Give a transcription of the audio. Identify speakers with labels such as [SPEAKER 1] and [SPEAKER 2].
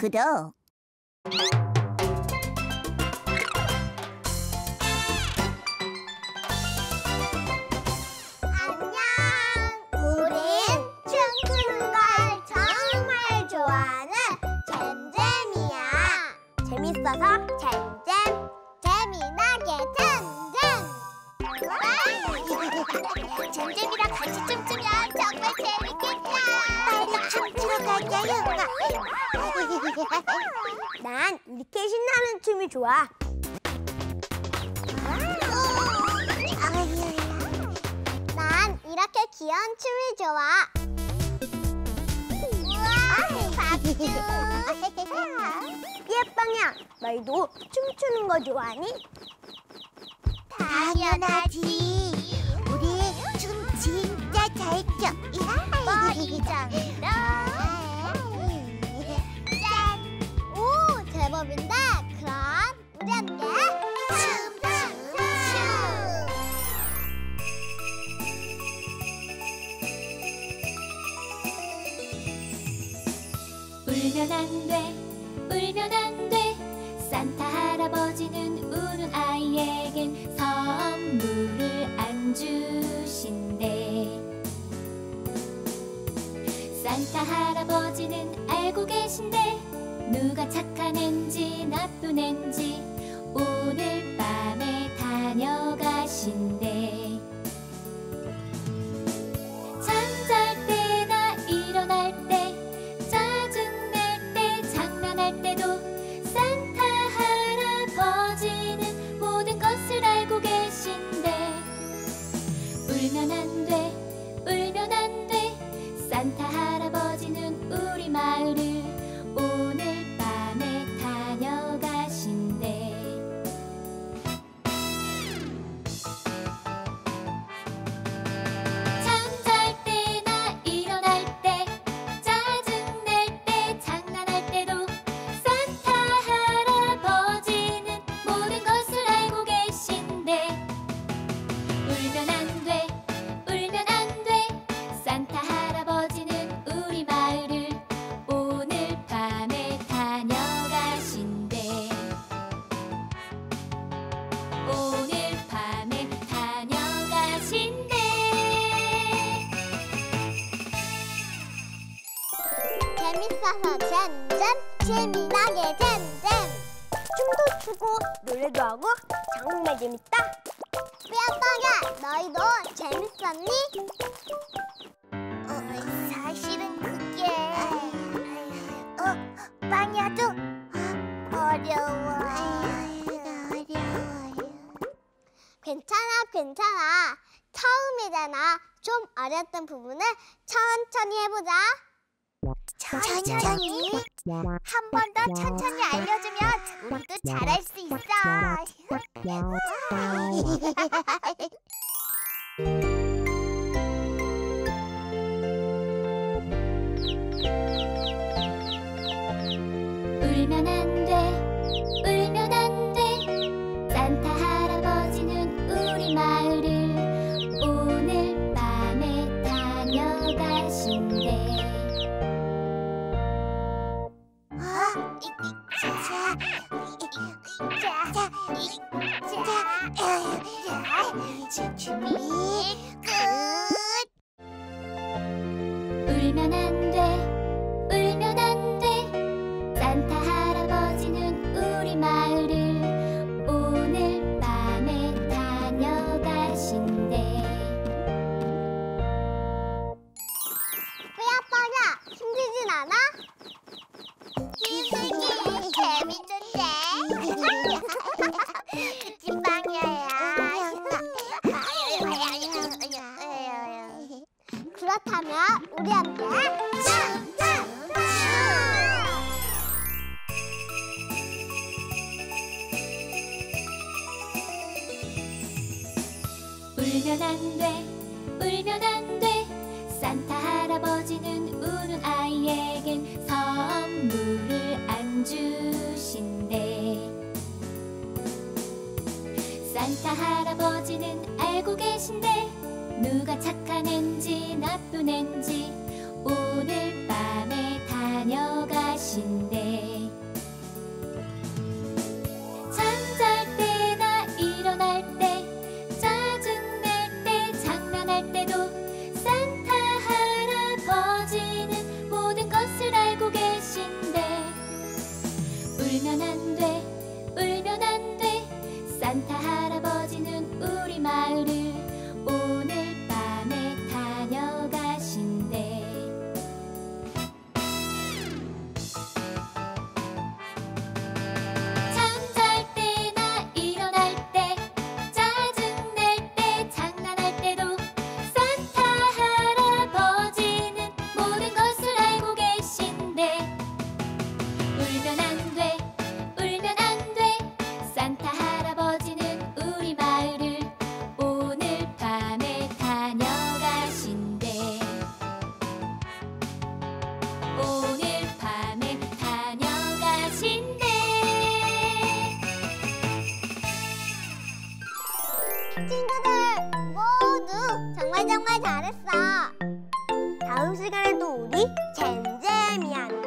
[SPEAKER 1] 구독.
[SPEAKER 2] 이렇게 신나는 춤이 좋아. 난 이렇게 귀여운 춤이 좋아. 우와, 박수. 삐에빵야, 너희도 춤추는 거 좋아하니? 당연하지. 우리 춤 진짜 잘 춰. 머리장이다. 짠.
[SPEAKER 3] 울면 안 돼, 울면 안 돼. 산타 할아버지는 우는 아이에겐 선물을 안 주신대. 산타 할아버지는 알고 계신데 누가 착한 앤지 나쁜 앤지 오늘 밤에
[SPEAKER 2] 재밌어서 잼잼 재미나게 잼잼 춤도 추고 노래도 하고 정말 재밌다. 삐아빵야 너희도 재밌었니? 어, 사실은 그게. 어, 빵야도 어려워 어려워. 괜찮아 괜찮아. 처음이잖아. 좀 어렸던 부분을 천천히 해보자 천천히? 한 번 더 천천히 알려주면 우리도 잘할 수 있어.
[SPEAKER 3] 울면 안 돼, 울면 안 돼. 산타 할아버지는 우리 마을을 오늘 밤에 다녀가신대.
[SPEAKER 2] 어? 이- 이- 자, 이- 자, 자, 이- 자, 빵야야 그렇다면 우리 함께.
[SPEAKER 3] 산타 할아버지는 우는 아이에겐 선물을 안 주신대. 산타 할아버지는 알고 계신데 누가 착한 앤지 나쁜 앤지
[SPEAKER 1] my dear. 잘했어. 다음 시간에도 우리 잼잼이야.